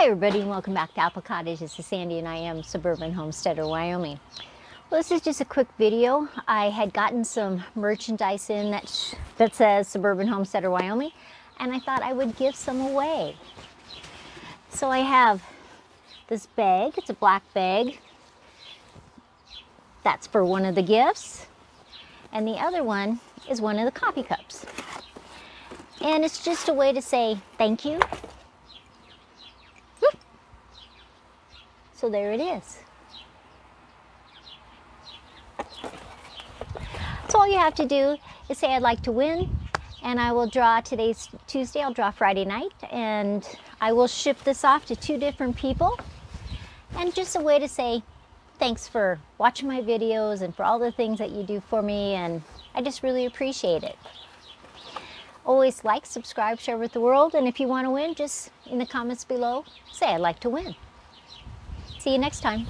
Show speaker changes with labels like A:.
A: Hi everybody and welcome back to Apple Cottage. This is Sandi and I am Suburban Homesteader, Wyoming. Well, this is just a quick video. I had gotten some merchandise in that, that says Suburban Homesteader, Wyoming, and I thought I would give some away. So I have this bag. It's a black bag. That's for one of the gifts. And the other one is one of the coffee cups. And it's just a way to say thank you So there it is. So all you have to do is say I'd like to win and I will draw today's Tuesday, I'll draw Friday night and I will ship this off to two different people and just a way to say thanks for watching my videos and for all the things that you do for me and I just really appreciate it. Always like, subscribe, share with the world and if you want to win just in the comments below say I'd like to win. See you next time.